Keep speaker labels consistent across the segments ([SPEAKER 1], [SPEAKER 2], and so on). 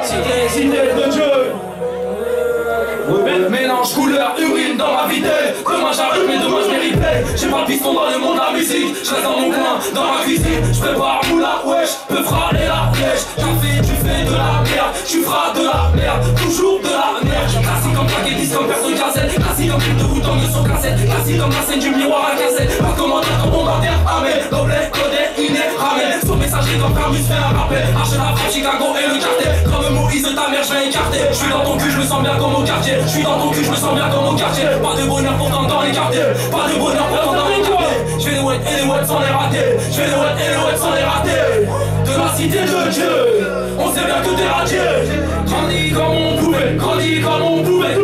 [SPEAKER 1] de
[SPEAKER 2] Dieu.
[SPEAKER 1] Mélange couleur, urine dans ma vitesse. Comme un mais demain je méritais J'ai pas de piston dans le monde de la musique. Je reste dans mon coin, dans ma cuisine. Je prépare la wesh, peut frapper la flèche J'en tu fais de la merde. Tu feras de la merde, toujours de la merde. Classique comme plaqué, disque comme personne cassette. Classique comme clip de route en deux sur cassette. Classique comme la scène du miroir à cassette. Pas commentaire comme bombardière, amé Doblé, codé, iné, ramé Son messager comme Camus fait un rappel. Arche la Chicago et le café suis dans ton cul, je me sens bien comme au quartier. Je suis dans ton cul, je me sens bien comme au quartier. Pas de bonheur pourtant dans les quartiers, pas de bonheur pourtant dans les quartiers. Je fais les wet et les wet sans les rater. Je fais les wet et les wet sans les rater. De la cité de Dieu, on sait bien que t'es radié. Grandis comme on pouvait, grandis comme on pouvait.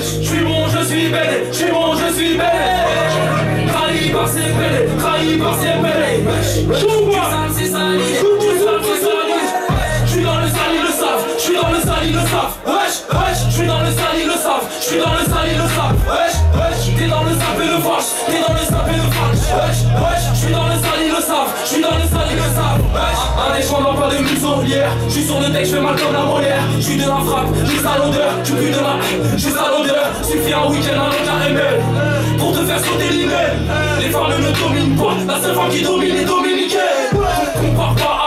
[SPEAKER 1] Je suis bon, je suis belle, je suis bon, je suis belle. Trahi par ses belles, trahi par ses belles. Savent, je suis dans le sale, ils le savent. Wesh, wesh, t'es dans le sap et le t'es dans le et le. Wesh, wesh, je suis dans le sale, ils le savent, je suis dans le sale, ils le savent. Wesh, un échange pas de muselière, je suis sur le deck, je fais mal comme la molaire. Je suis de la frappe, juste à l'odeur, tu pues de la, juste à l'odeur. Suffit un week-end, un autre ML pour te faire sauter l'email. Les femmes ne dominent pas, la seule femme qui domine est dominicaine. Compare pas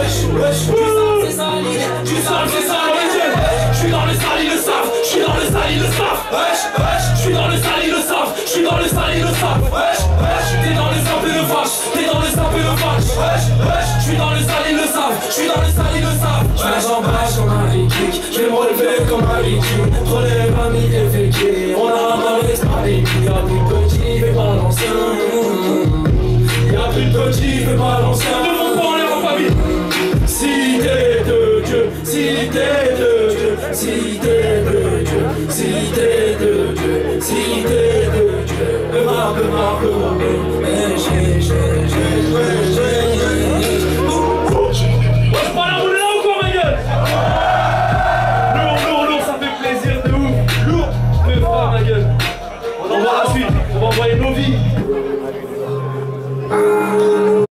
[SPEAKER 1] Wesh, wesh, tu sali, tu sales, c'est sali. Je suis dans le sale, ils le savent, je suis dans le sale, ils le savent. Wesh, wesh, je suis dans le sale, ils le savent, je suis dans le sale, ils le savent. Wesh, wesh, t'es dans le sap et le vache, t'es dans le sap et le vache. Wesh, wesh, je suis dans le sale, ils le savent, je suis dans le sale, ils le savent. Je vais bâche comme un kick, je vais me relever comme un viking. Relève ami effectué, on a un par les filles, y'a plus petit, mais pas l'ancien. Y'a plus de petit, mais pas l'ancien. Cité de Dieu, cité de Dieu, cité de Dieu. Marque, marque, marque,